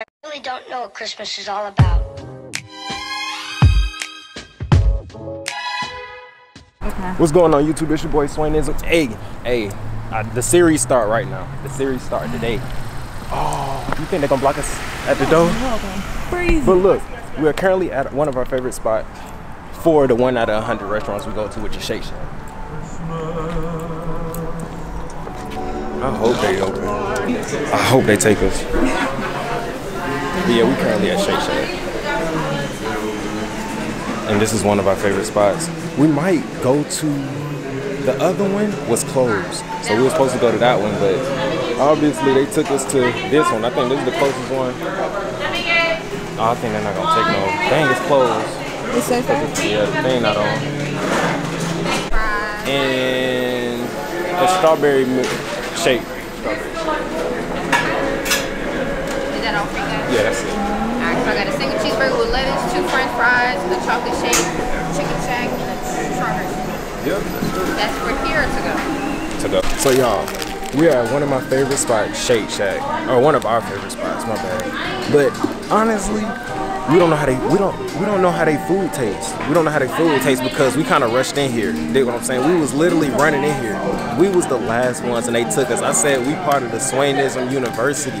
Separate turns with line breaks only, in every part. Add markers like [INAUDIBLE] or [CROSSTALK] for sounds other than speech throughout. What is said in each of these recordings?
I really don't know what Christmas is all about.
Okay.
What's going on YouTube? It's your boy Swainism. Hey, hey, uh, the series start right now. The series start today. Oh, you think they're gonna block us at the door?
Crazy.
But look, we are currently at one of our favorite spots for the one out of 100 restaurants we go to, which is Shake Shack. I hope they open. I hope they take us. But yeah, we currently at Shake Shack. And this is one of our favorite spots. We might go to the other one was closed. So we were supposed to go to that one, but obviously they took us to this one. I think this is the closest one. Oh, I think they're not gonna take no. Dang, it's closed.
It's so far.
Yeah, the thing not on. And a strawberry mi- shake. Strawberry shake.
Is that all for you guys?
Yeah, that's it.
Alright, so I got a single cheeseburger with lettuce, two french fries, a chocolate shake, chicken shack, and a shake.
Yep, that's.
That's for here to go?
to go. So y'all, we are at one of my favorite spots, Shake Shack, or one of our favorite spots. My bad. But honestly, we don't know how they we don't we don't know how they food tastes. We don't know how they food tastes because we kind of rushed in here. Dig what I'm saying? We was literally running in here. We was the last ones, and they took us. I said we part of the Swainism University,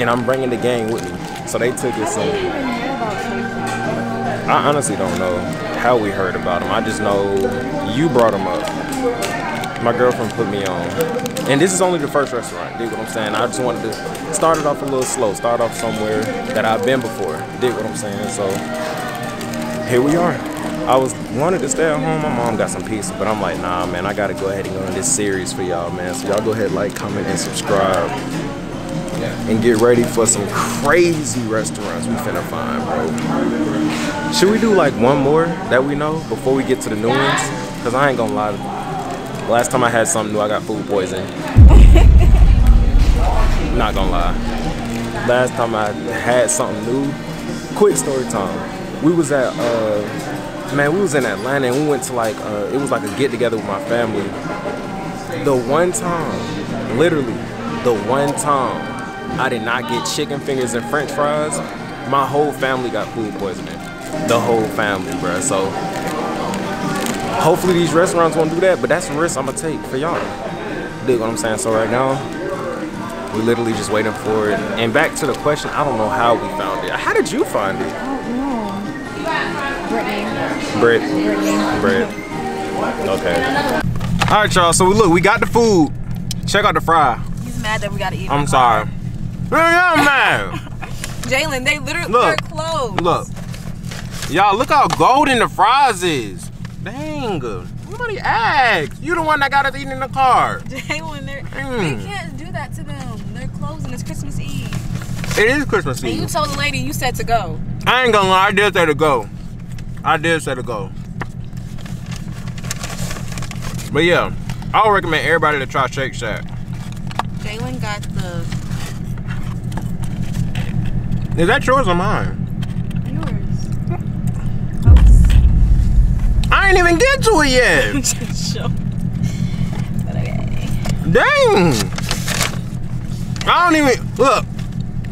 and I'm bringing the gang with me. So they took it. in. I honestly don't know how we heard about them. I just know you brought them up. My girlfriend put me on. And this is only the first restaurant. Dig what I'm saying? I just wanted to start it off a little slow. Start off somewhere that I've been before. Dig what I'm saying? So here we are. I was wanted to stay at home. My mom got some pizza, but I'm like, nah, man, I gotta go ahead and go on this series for y'all, man. So y'all go ahead, like, comment, and subscribe and get ready for some crazy restaurants we finna find, bro. Should we do like one more that we know before we get to the new ones? Cause I ain't gonna lie. Last time I had something new, I got food poisoning. [LAUGHS] Not gonna lie. Last time I had something new, quick story time. We was at uh man, we was in Atlanta and we went to like uh it was like a get together with my family. The one time, literally, the one time I did not get chicken fingers and french fries, my whole family got food poisoning. The whole family, bruh. So hopefully these restaurants won't do that, but that's a risk I'm gonna take for y'all. Dig what I'm saying? So right now, we literally just waiting for it. And back to the question, I don't know how we found it. How did you find it?
Brittany.
Bread.
Brittany.
Bread. Okay. All right, y'all. So we look, we got the food. Check out the fry.
He's mad that we gotta eat.
I'm sorry. Yeah, Mad.
Jalen, they literally
Look.
they're closed.
Look, y'all, look how golden the fries is. Dang, nobody asked. You the one that got us eating in the car. [LAUGHS]
Jalen, they're
Mm.
we can't do that to them. They're closed and it's Christmas Eve.
It is Christmas Eve.
And you told the lady you said to go.
I ain't gonna lie, I did say to go. I did say to go. But yeah, I would recommend everybody to try Shake Shack.
Jalen got the
Is that yours or mine?
yours.
I ain't even get to it yet. [LAUGHS]
Okay.
Dang. I don't even look.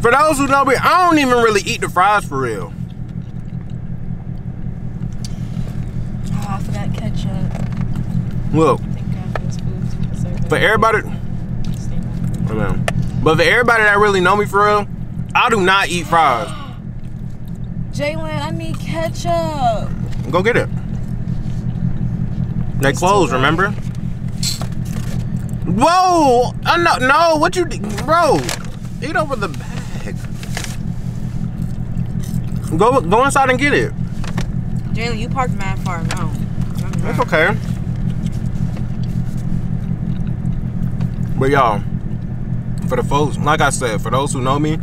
For those who know me, I don't even really eat the fries for real.
Oh, I forgot ketchup.
Look,
for this food. Serve
for
it.
everybody, but for everybody that really know me for real, I do not eat fries.
Jalen, I need ketchup.
Go get it. They
It's
closed, remember? Whoa! Uh, I know, no, what you, bro? Eat over the bag. Go, go inside and get it.
Jalen, you parked mad far. No.
That's okay. But y'all, for the folks, like I said, for those who know me,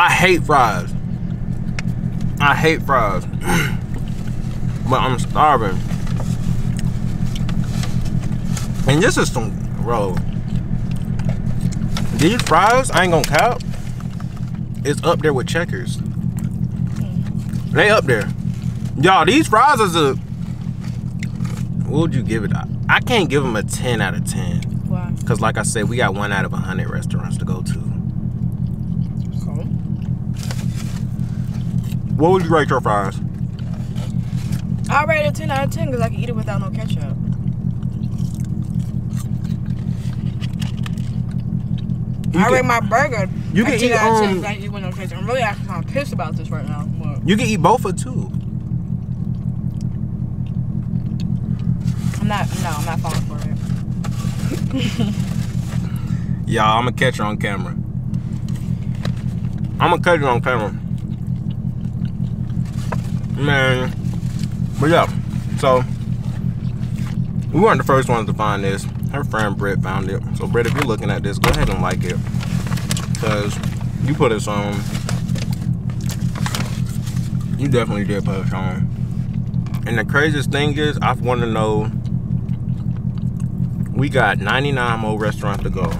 I hate fries. I hate fries. [CLEARS THROAT] but I'm starving. And this is some, bro. These fries, I ain't gonna cap. It's up there with checkers. They up there. Y'all, these fries is a what would you give it? I- I can't give them a 10 out of 10.
Why?
Because, like I said, we got one out of 100 restaurants to go to. What would you rate your fries?
I rate it 10 out of 10 because I can eat it without no ketchup.
You
I
can-
rate my burger.
You can
10
eat,
out of 10
um,
I eat with no ketchup. I'm really actually kind of pissed about this right now. But
You can eat both for two.
I'm not. No, I'm not falling for it. [LAUGHS]
Y'all, I'm gonna catch her on camera. I'm gonna catch her on camera. Man. But yeah, so we weren't the first ones to find this. Her friend Britt found it. So Britt, if you're looking at this, go ahead and like it. Cause you put us on. You definitely did put us on. And the craziest thing is, I want to know. We got 99 more restaurants to go.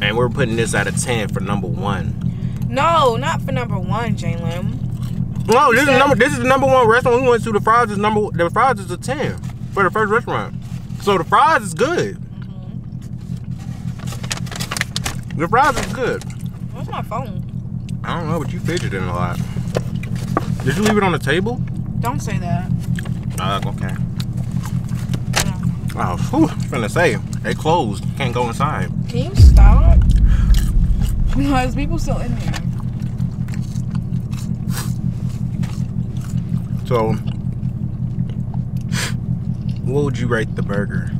And we're putting this at a 10 for number one.
No, not for number one, Jalen.
No, this is number. This is the number one restaurant we went to. The fries is number. The fries is a 10 for the first restaurant. So the fries is good. The fries is good.
Where's my phone?
I don't know, but you fidgeting a lot. Did you leave it on the table?
Don't say that.
Uh, okay. Oh, whew, finna say they closed. Can't go inside.
Can you stop? [LAUGHS] Because people still in there.
So, what would you rate the burger?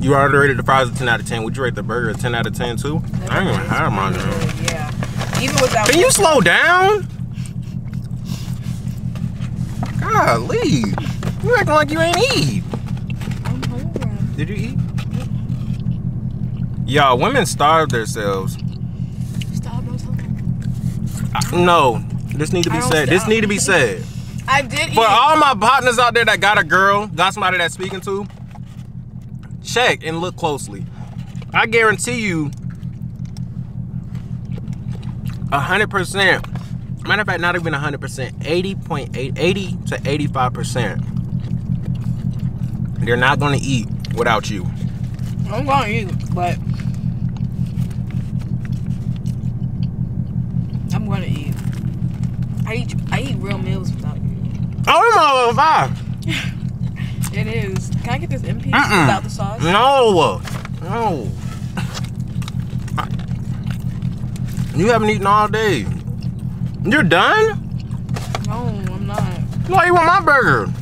You already rated the fries a 10 out of 10. Would you rate the burger a 10 out of 10 too? I ain't even had mine. though.
Yeah. Even without.
Can you slow down? Golly. You acting like you ain't eat.
I'm hungry.
Did you eat? Y'all, women starve themselves.
Stop, don't tell me.
I- no, this need to be said. This need to be said.
I did eat.
For all my partners out there that got a girl, got somebody that's speaking to, check and look closely. I guarantee you, a hundred percent. Matter of fact, not even a hundred percent. Eighty point eight, eighty to eighty-five percent. They're not gonna eat without you.
I'm gonna eat, but I'm gonna eat. I eat. I eat real meals without you.
Oh, I'm five. [LAUGHS]
It is. Can I get this in piece
Mm-mm.
without the sauce?
No, no. You haven't eaten all day. You're done?
No, I'm not.
Why you want my burger?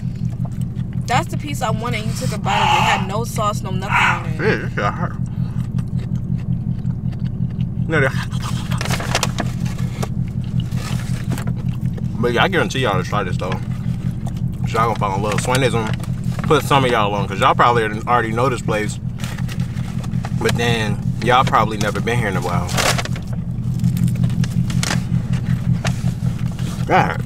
That's the piece I wanted. You took a bite of it. It had no sauce, no nothing on it.
Shit, this shit hurt. No, they- But yeah, I guarantee y'all to try this though. Y'all gonna fall in love. Swainism put some of y'all on because y'all probably already know this place. But then y'all probably never been here in a while. God.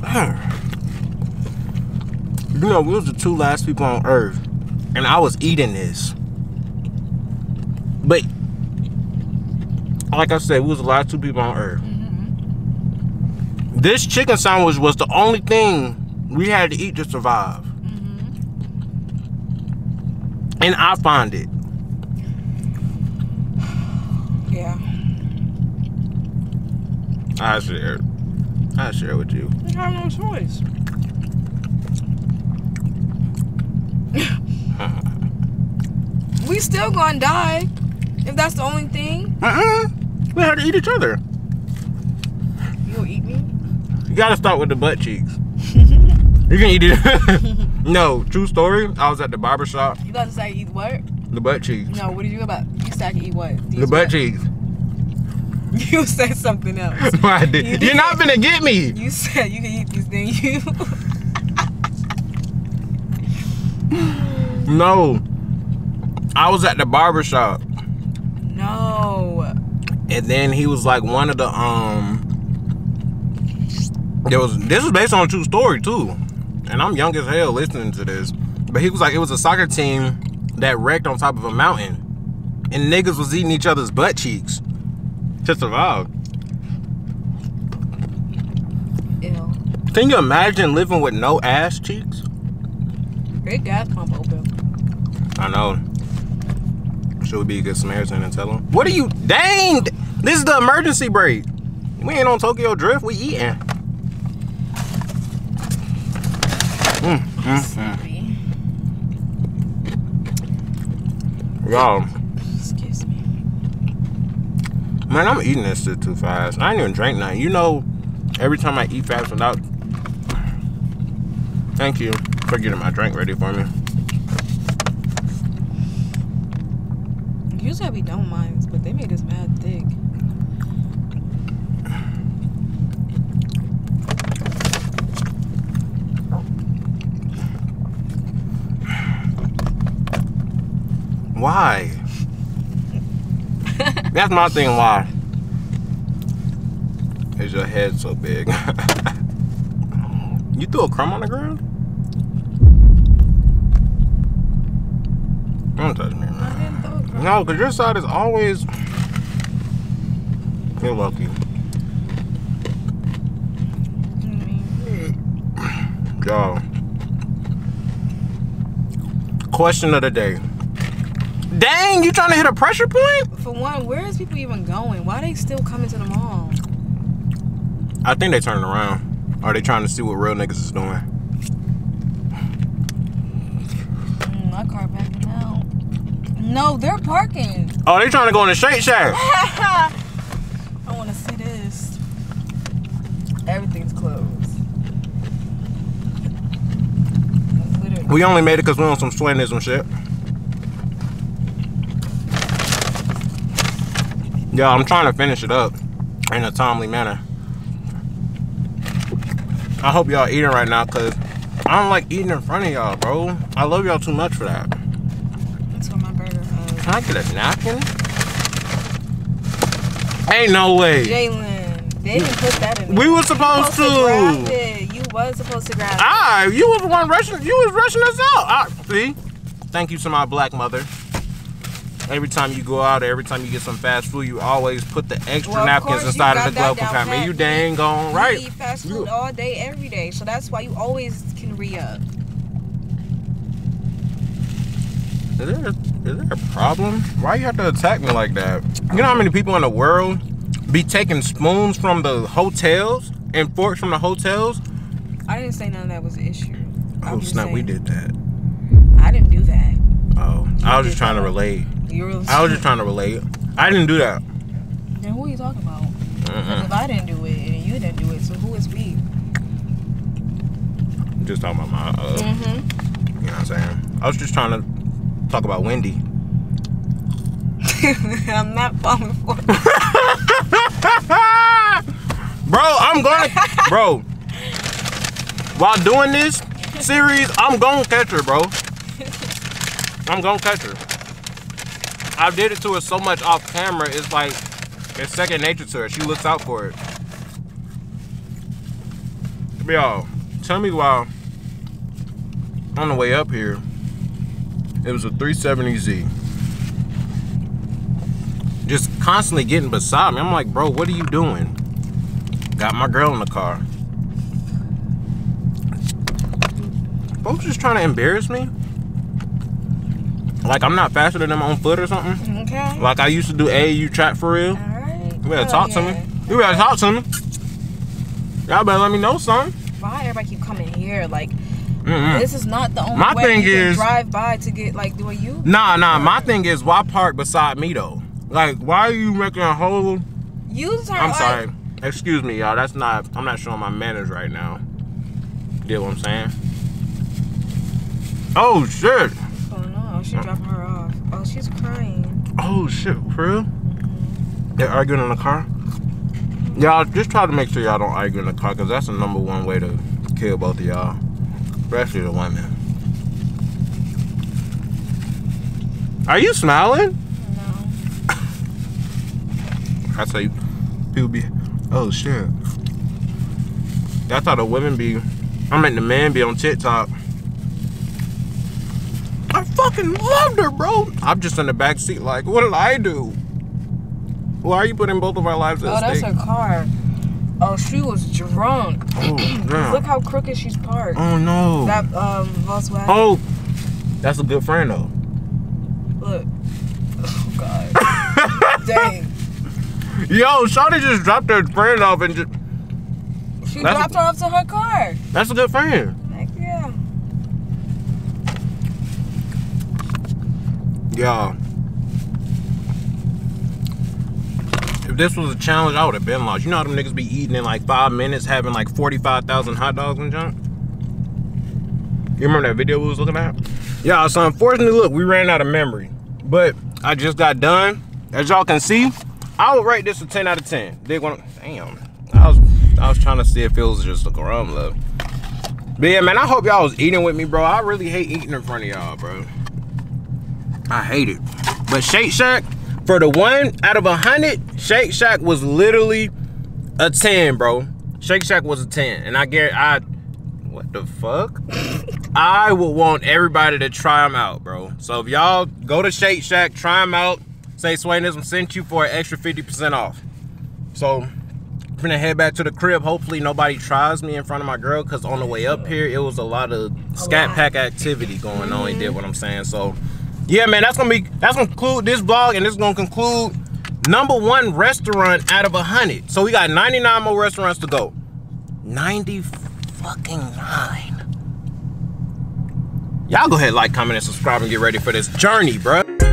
You know, we was the two last people on earth. And I was eating this. But like I said, we was the last two people on earth. This chicken sandwich was the only thing we had to eat to survive. Mm-hmm. And I find it.
Yeah.
I share. I share with you.
I have no choice. [LAUGHS] we still gonna die if that's the only thing.
Uh-uh. We had to eat each other.
You gonna eat me?
You gotta start with the butt cheeks. [LAUGHS] you can eat it. no, true story. I was at the barber shop.
You about to say eat what?
The butt cheeks.
No, what did you about? You said I can eat what?
The butt cheeks. [LAUGHS]
You said something else. [LAUGHS]
I did.
You
You're not gonna get me.
You said you can eat these things. You.
No. I was at the barber shop.
no.
and then he was like one of the um there was this is based on a true story too and i'm young as hell listening to this but he was like it was a soccer team that wrecked on top of a mountain and niggas was eating each other's butt cheeks to survive
Ew.
can you imagine living with no ass cheeks
Great gas pump open.
i know should we be a good samaritan and tell him what are you dang this is the emergency brake We ain't on Tokyo Drift. We eating.
Sorry.
Y'all,
Excuse me.
man, I'm eating this shit too fast. I ain't even drank nothing. You know, every time I eat fast without. Thank you for getting my drink ready for me.
Usually we don't mind, but they made us mad thick.
Why? That's my thing. Why? Is your head so big? [LAUGHS] you threw a crumb on the ground? Don't touch me,
I
man.
didn't throw a crumb.
No, because your side is always. You're lucky.
Mm,
Y'all. Question of the day. Dang, you trying to hit a pressure point?
For one, where is people even going? Why are they still coming to the mall?
I think they turning around. Are they trying to see what real niggas is doing?
Mm, my car backing out. No, they're parking.
Oh, they trying to go in the Shake Shack. [LAUGHS]
I want to see this. Everything's closed.
We only made it because we on some sweatism shit. Yeah, I'm trying to finish it up in a timely manner. I hope y'all eating right now because I don't like eating in front of y'all, bro. I love y'all too much for that.
That's what my burger.
Can I get a napkin? Ain't no way.
Jalen, they didn't put that in. there.
We were supposed
grab
to.
it. You was supposed to grab it.
Ah, you was the one rushing. You was rushing us out. Ah, see, thank you to my black mother. Every time you go out, or every time you get some fast food, you always put the extra
Well,
napkins inside of the glove compartment. You dang on right.
You eat fast
You-
food all day, every day. So that's why you always can re up.
Is there, is there a problem? Why you have to attack me like that? You know how many people in the world be taking spoons from the hotels and forks from the hotels?
I didn't say none of that was an issue.
Oh snap, we did that.
I didn't do that.
Oh, I was just trying to relate.
You.
I was just trying to relate. I didn't do that.
Then who are you talking about?
Mm-mm.
if I didn't do it and you didn't do it, so who is we?
Just talking about my, uh,
Mm-hmm.
you know what I'm saying? I was just trying to talk about Wendy. [LAUGHS]
I'm not falling for it. [LAUGHS]
bro, I'm gonna, bro. While doing this series, I'm gonna catch her, bro. I'm gonna catch her. I did it to her so much off camera. It's like it's second nature to her. She looks out for it. Y'all, tell me why on the way up here, it was a 370Z. Just constantly getting beside me. I'm like, bro, what are you doing? Got my girl in the car. Folks just trying to embarrass me. Like I'm not faster than them on foot or something.
Okay.
Like I used to do AAU track for real.
All right.
You better
Oh,
talk to
yeah.
me. You better talk to me. Y'all better let me know something.
Why everybody keep coming here? Like
Mm-mm.
this is not the only
My
way
thing
you can
is-
drive by to get like way you.
Nah, nah. My thing is, why park beside me though? Like, why are you making a whole?
You turn.
I'm sorry. Excuse me, y'all. That's not. I'm not showing my manners right now. You get what I'm saying? Oh shit.
She dropping her off. Oh, she's crying.
Oh shit. For real? They're arguing in the car. Y'all just try to make sure y'all don't argue in the car, cause that's the number one way to kill both of y'all, especially the women. Are you smiling?
No. [LAUGHS]
I say people be, oh shit. That's how the women be. I mean, the men be on TikTok. I fucking loved her, bro. I'm just in the back seat, like, what did I do? Why are you putting both of our lives at
Oh,
at
that's
stake?
her car. Oh, she was drunk.
Oh, [CLEARS THROAT] damn.
Look how crooked she's parked.
Oh no.
That um Volkswagen.
oh, that's a good friend though.
Look. Oh God. [LAUGHS] Dang.
Yo, Shawty just dropped her friend off and just.
She
That's-
dropped her off to her car.
That's a good friend.
Heck yeah.
Y'all. If this was a challenge, I would have been lost. You know how them niggas be eating in like five minutes, having like 45,000 hot dogs and junk? You remember that video we was looking at? Y'all, so unfortunately, look, we ran out of memory. But I just got done. As y'all can see, I would rate this a 10 out of 10. Dig one. Damn. I was I was trying to see if it was just a crumb love. But yeah, man, I hope y'all was eating with me, bro. I really hate eating in front of y'all, bro. I hate it. But Shake Shack, for the one out of a hundred, Shake Shack was literally a 10, bro. Shake Shack was a 10. And I get I what the fuck? [LAUGHS] I would want everybody to try them out, bro. So if y'all go to Shake Shack, try them out, say Swainism sent you for an extra 50% off. So I'm gonna head back to the crib. Hopefully nobody tries me in front of my girl, cause on the way up here it was a lot of scat pack activity going on. You did what I'm saying. So yeah, man, that's gonna be that's gonna conclude this vlog, and it's gonna conclude number one restaurant out of a hundred. So we got 99 more restaurants to go. 90 fucking nine. Y'all go ahead, like, comment, and subscribe, and get ready for this journey, bruh.